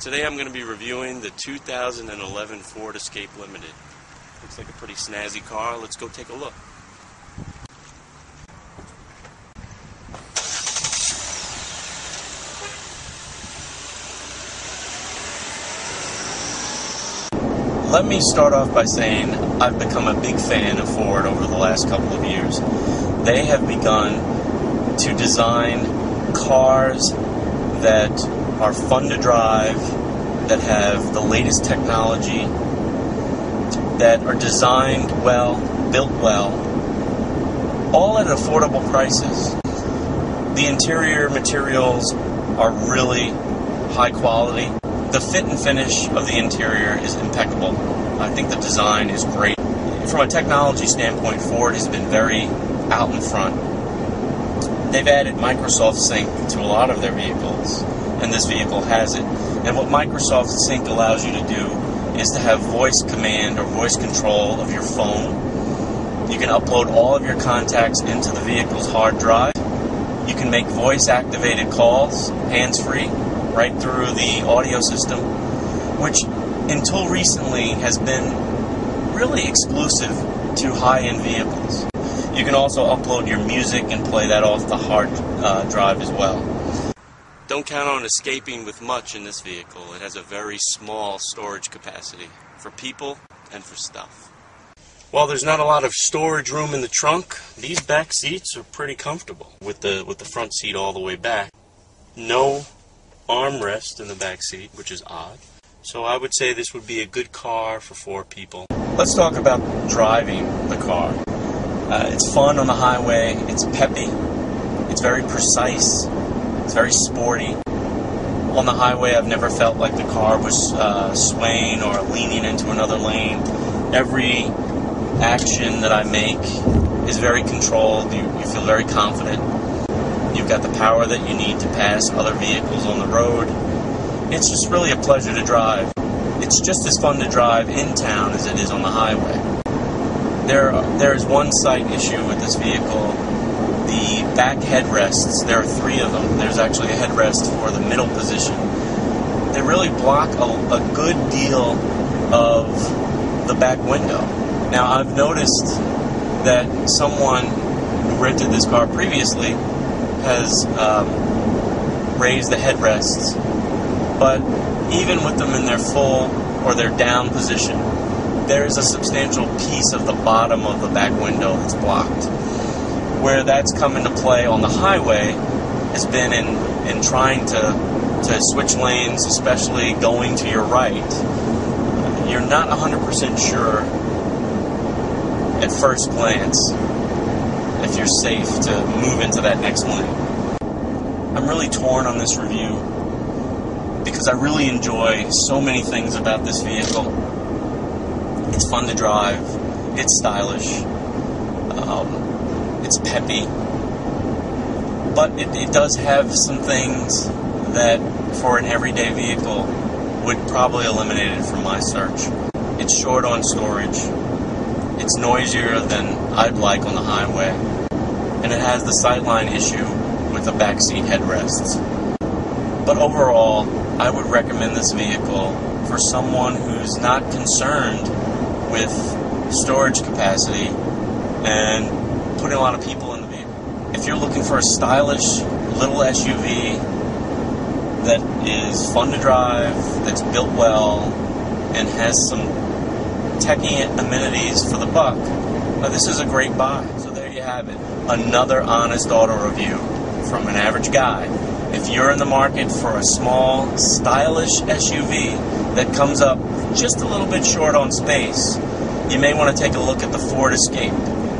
Today I'm going to be reviewing the 2011 Ford Escape Limited. Looks like a pretty snazzy car. Let's go take a look. Let me start off by saying I've become a big fan of Ford over the last couple of years. They have begun to design cars that are fun to drive, that have the latest technology, that are designed well, built well, all at affordable prices. The interior materials are really high quality. The fit and finish of the interior is impeccable. I think the design is great. From a technology standpoint, Ford has been very out in front. They've added Microsoft Sync to a lot of their vehicles and this vehicle has it. And what Microsoft Sync allows you to do is to have voice command or voice control of your phone. You can upload all of your contacts into the vehicle's hard drive. You can make voice activated calls, hands free, right through the audio system, which until recently has been really exclusive to high end vehicles. You can also upload your music and play that off the hard uh, drive as well. Don't count on escaping with much in this vehicle. It has a very small storage capacity for people and for stuff. While there's not a lot of storage room in the trunk, these back seats are pretty comfortable with the with the front seat all the way back. No armrest in the back seat, which is odd. So I would say this would be a good car for four people. Let's talk about driving the car. Uh, it's fun on the highway. It's peppy. It's very precise. It's very sporty. On the highway, I've never felt like the car was uh, swaying or leaning into another lane. Every action that I make is very controlled. You, you feel very confident. You've got the power that you need to pass other vehicles on the road. It's just really a pleasure to drive. It's just as fun to drive in town as it is on the highway. There, there is one slight issue with this vehicle the back headrests, there are three of them. There's actually a headrest for the middle position. They really block a, a good deal of the back window. Now, I've noticed that someone who rented this car previously has um, raised the headrests, but even with them in their full or their down position, there is a substantial piece of the bottom of the back window that's blocked where that's come into play on the highway has been in, in trying to, to switch lanes, especially going to your right. You're not 100% sure at first glance if you're safe to move into that next lane. I'm really torn on this review because I really enjoy so many things about this vehicle. It's fun to drive, it's stylish. Um, it's peppy, but it, it does have some things that, for an everyday vehicle, would probably eliminate it from my search. It's short on storage. It's noisier than I'd like on the highway, and it has the sightline issue with the backseat headrests. But overall, I would recommend this vehicle for someone who's not concerned with storage capacity and putting a lot of people in the vehicle. If you're looking for a stylish little SUV that is fun to drive, that's built well, and has some techie amenities for the buck, well, this is a great buy. So there you have it. Another honest auto review from an average guy. If you're in the market for a small, stylish SUV that comes up just a little bit short on space, you may want to take a look at the Ford Escape